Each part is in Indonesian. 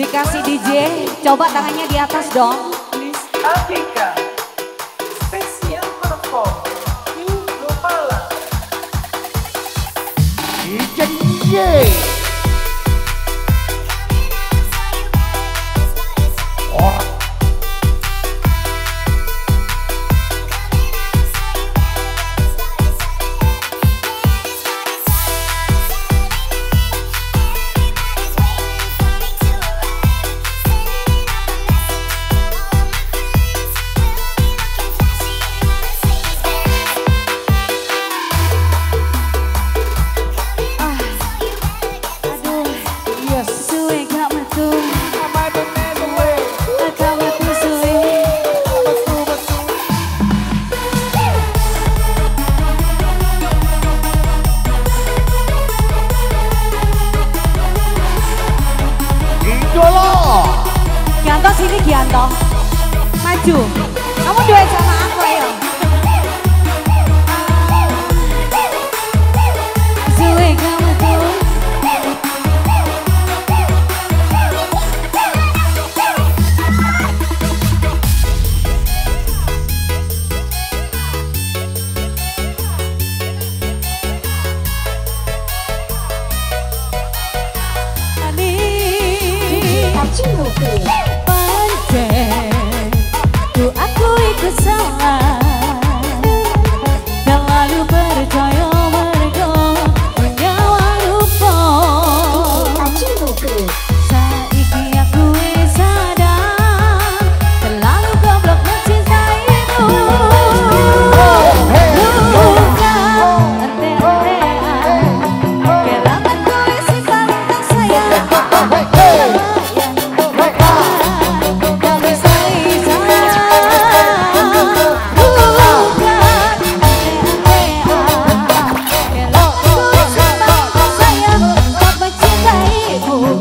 Dikasih DJ, coba tangannya di atas dong. Yeah. sini Gianto. Maju. Kamu duet sama aku ayo. Suwe kamu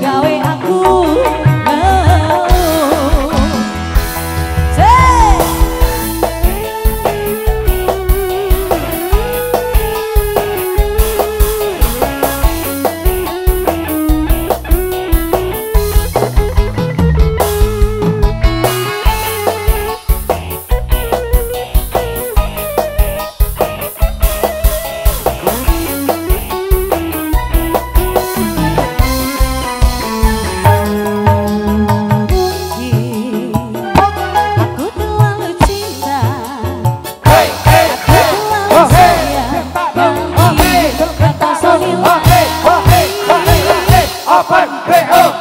go open, they open.